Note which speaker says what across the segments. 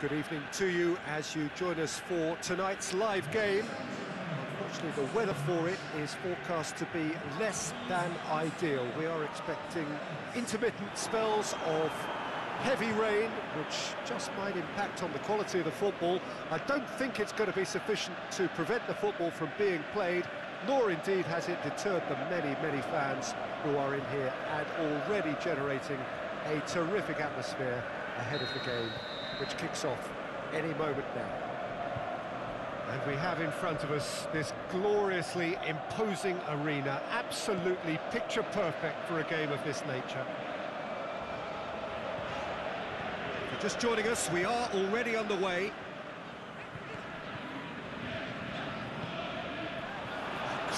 Speaker 1: Good evening to you as you join us for tonight's live game. Unfortunately, the weather for it is forecast to be less than ideal. We are expecting intermittent spells of heavy rain, which just might impact on the quality of the football. I don't think it's going to be sufficient to prevent the football from being played, nor indeed has it deterred the many, many fans who are in here and already generating a terrific atmosphere ahead of the game, which kicks off any moment now. And we have in front of us this gloriously imposing arena, absolutely picture perfect for a game of this nature. Just joining us, we are already underway.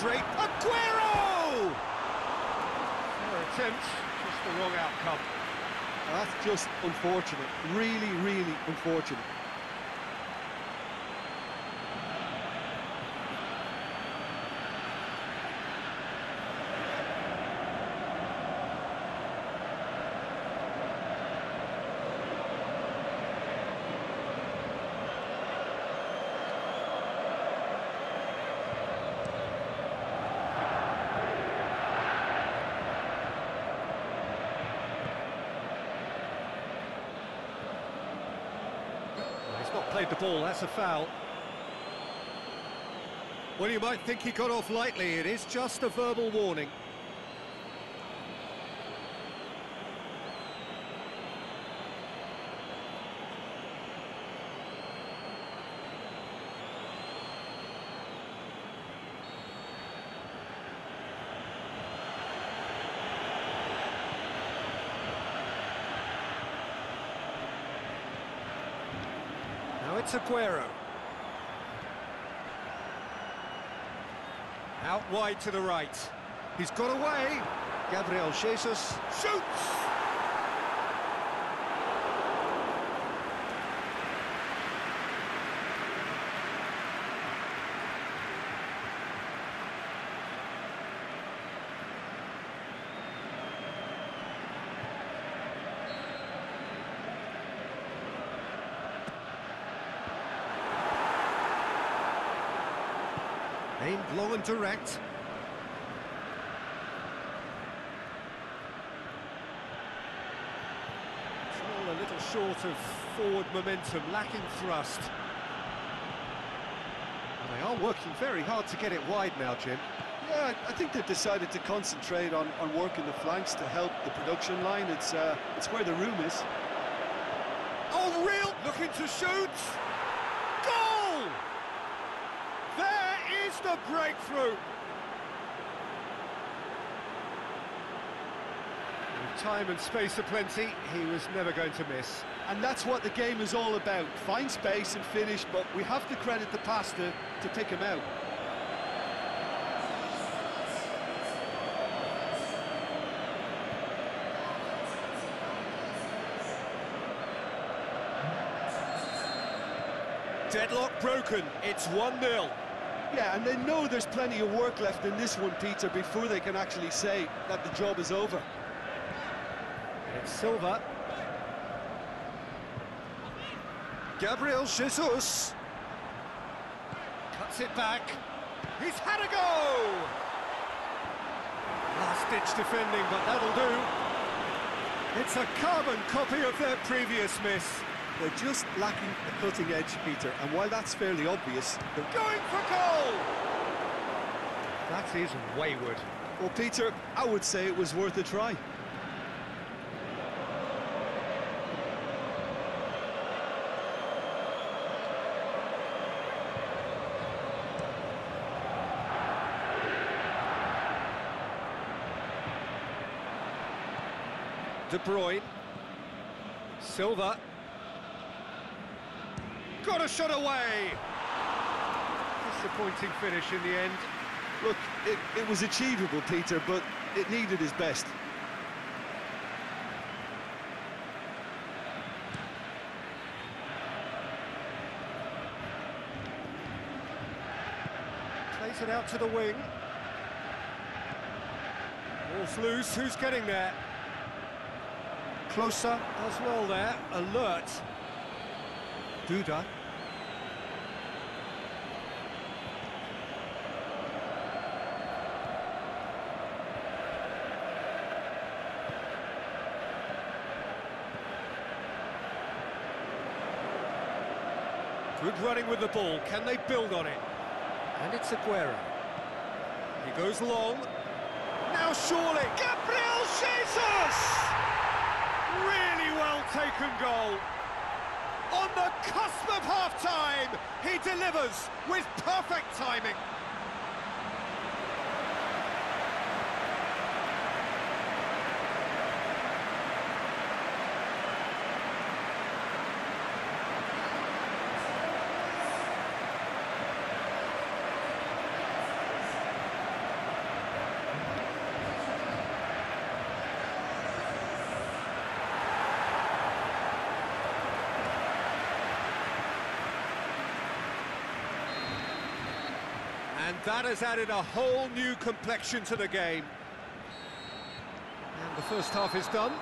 Speaker 1: Great Aguero! Fair attempt, just the wrong outcome.
Speaker 2: That's just unfortunate, really, really unfortunate.
Speaker 1: Played the ball, that's a foul. Well, you might think he got off lightly, it is just a verbal warning. Now it's Aguero. Out wide to the right. He's got away. Gabriel Jesus shoots! Aimed long and direct. All a little short of forward momentum, lacking thrust. Well, they are working very hard to get it wide now, Jim.
Speaker 2: Yeah, I think they've decided to concentrate on, on working the flanks to help the production line. It's uh, it's where the room is.
Speaker 1: Oh, real! Looking to shoot! Goal! There is the breakthrough! With time and space aplenty, he was never going to miss.
Speaker 2: And that's what the game is all about. Find space and finish, but we have to credit the pass to, to pick him out.
Speaker 1: Deadlock broken, it's 1-0.
Speaker 2: Yeah, and they know there's plenty of work left in this one, Peter, before they can actually say that the job is over.
Speaker 1: It's Silva. Gabriel Jesus. Cuts it back. He's had a go! Last-ditch defending, but that'll do. It's a carbon copy of their previous miss.
Speaker 2: They're just lacking a cutting edge, Peter, and while that's fairly obvious, they're
Speaker 1: Going for goal! That is wayward.
Speaker 2: Well, Peter, I would say it was worth a try.
Speaker 1: De Bruyne. Silva. Got a shot away! Disappointing finish in the end.
Speaker 2: Look, it, it was achievable, Peter, but it needed his best.
Speaker 1: Plays it out to the wing. Ball's loose, who's getting there? Closer as well there, alert. Duda. Good running with the ball. Can they build on it? And it's Aguero. He goes long. Now surely. Gabriel Jesus! Really well taken goal. On the cusp of half-time, he delivers with perfect timing. And that has added a whole new complexion to the game. And the first half is done.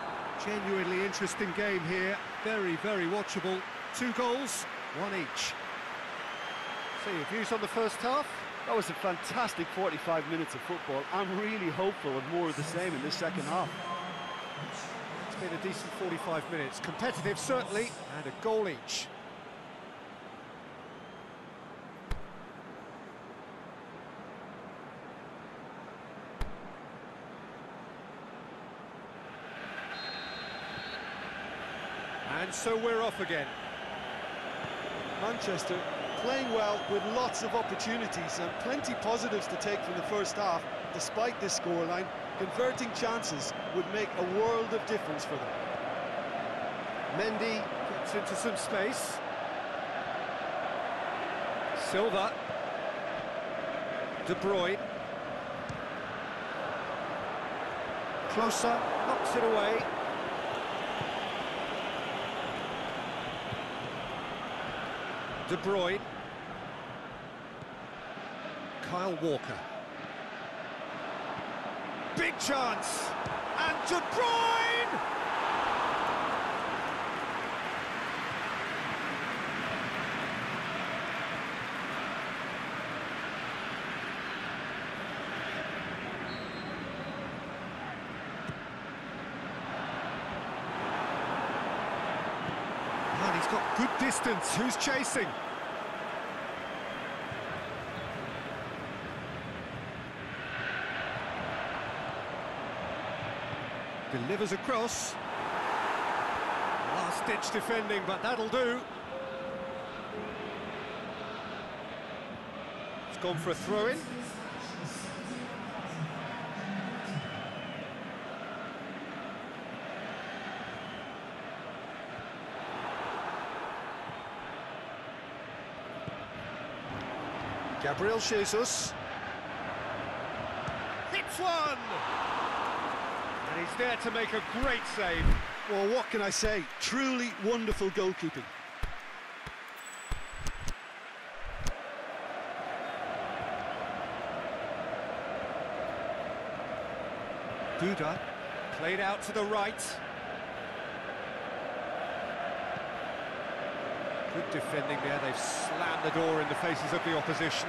Speaker 1: Genuinely interesting game here. Very, very watchable. Two goals, one each. So your views on the first half?
Speaker 2: That was a fantastic 45 minutes of football. I'm really hopeful of more of the same in this second half.
Speaker 1: It's been a decent 45 minutes. Competitive, certainly, and a goal each. And so we're off again.
Speaker 2: Manchester playing well with lots of opportunities and plenty positives to take from the first half, despite this scoreline. Converting chances would make a world of difference for them.
Speaker 1: Mendy gets into some space. Silva. De Bruyne. Closer, knocks it away. De Bruyne. Kyle Walker. Big chance! And De Bruyne! And he's got good distance. Who's chasing? Delivers across. Last-ditch defending, but that'll do. It's gone for a throw-in. Gabriel Jesus. Hits one! And he's there to make a great save.
Speaker 2: Well, what can I say? Truly wonderful goalkeeping.
Speaker 1: Duda played out to the right. Good defending there. They've slammed the door in the faces of the opposition.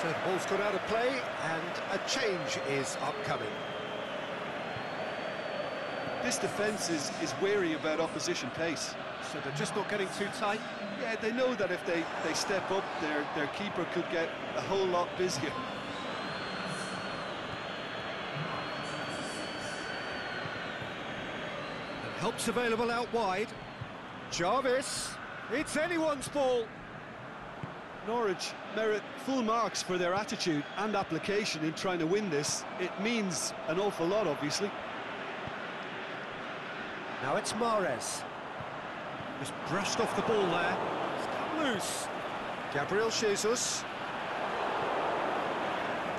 Speaker 1: So the ball's gone out of play and a change is upcoming.
Speaker 2: This defence is, is wary about opposition pace.
Speaker 1: So they're just not getting too tight.
Speaker 2: Yeah, they know that if they, they step up, their, their keeper could get a whole lot busier.
Speaker 1: Help's available out wide. Jarvis. It's anyone's ball.
Speaker 2: Norwich merit full marks for their attitude and application in trying to win this. It means an awful lot, obviously.
Speaker 1: Now it's Mares. Just brushed off the ball there. It's come loose. Gabriel Jesus.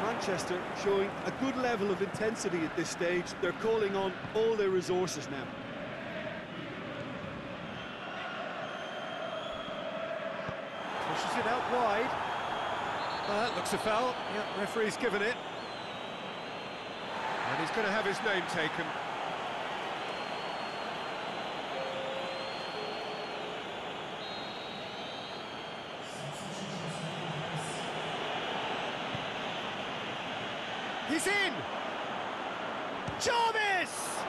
Speaker 2: Manchester showing a good level of intensity at this stage. They're calling on all their resources now.
Speaker 1: wide. That looks a foul. Yep, referee's given it. And he's going to have his name taken. He's in! Jarvis!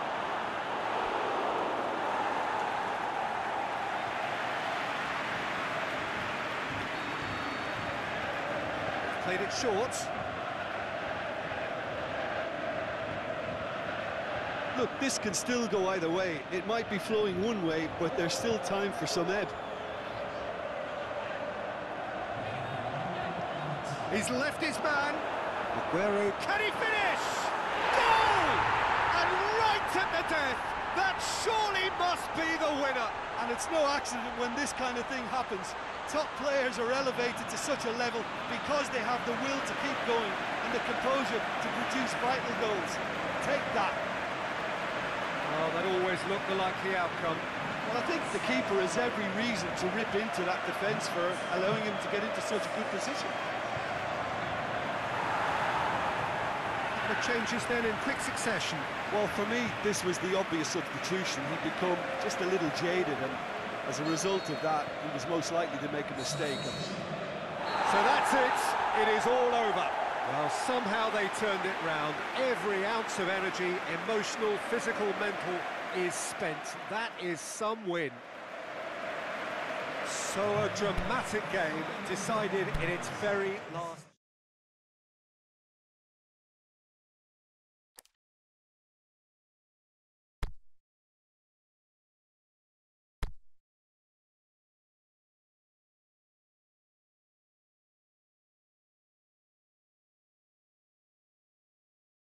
Speaker 1: Played it short.
Speaker 2: Look, this can still go either way. It might be flowing one way, but there's still time for some ebb.
Speaker 1: He's left his man. Aguero, can he finish? Goal! And right at the death. That surely must be the winner.
Speaker 2: And it's no accident when this kind of thing happens. Top players are elevated to such a level because they have the will to keep going and the composure to produce vital goals. Take that.
Speaker 1: Oh, that always looked the likely outcome.
Speaker 2: Well, I think the keeper has every reason to rip into that defence for allowing him to get into such a good position.
Speaker 1: The changes then in quick succession.
Speaker 2: Well, for me, this was the obvious substitution. He'd become just a little jaded, and as a result of that, he was most likely to make a mistake.
Speaker 1: So that's it. It is all over. Well, somehow they turned it round. Every ounce of energy, emotional, physical, mental, is spent. That is some win. So a dramatic game decided in its very last...